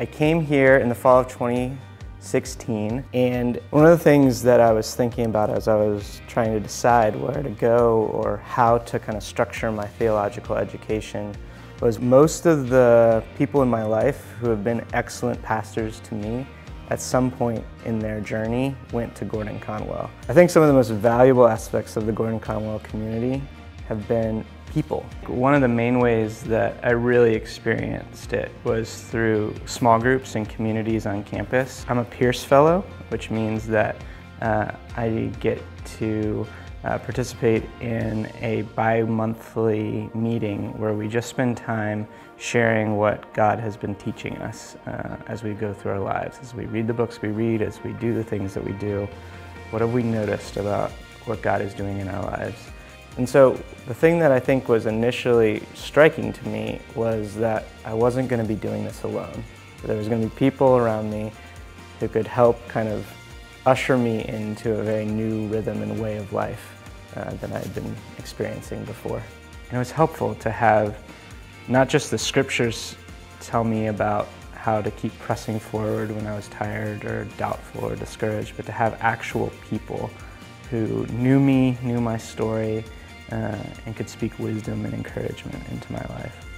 I came here in the fall of 2016 and one of the things that I was thinking about as I was trying to decide where to go or how to kind of structure my theological education was most of the people in my life who have been excellent pastors to me at some point in their journey went to Gordon Conwell. I think some of the most valuable aspects of the Gordon Conwell community have been people. One of the main ways that I really experienced it was through small groups and communities on campus. I'm a Pierce Fellow, which means that uh, I get to uh, participate in a bi-monthly meeting where we just spend time sharing what God has been teaching us uh, as we go through our lives, as we read the books we read, as we do the things that we do. What have we noticed about what God is doing in our lives? And so the thing that I think was initially striking to me was that I wasn't going to be doing this alone. There was going to be people around me who could help kind of usher me into a very new rhythm and way of life uh, I had been experiencing before. And it was helpful to have not just the scriptures tell me about how to keep pressing forward when I was tired or doubtful or discouraged, but to have actual people who knew me, knew my story, uh, and could speak wisdom and encouragement into my life.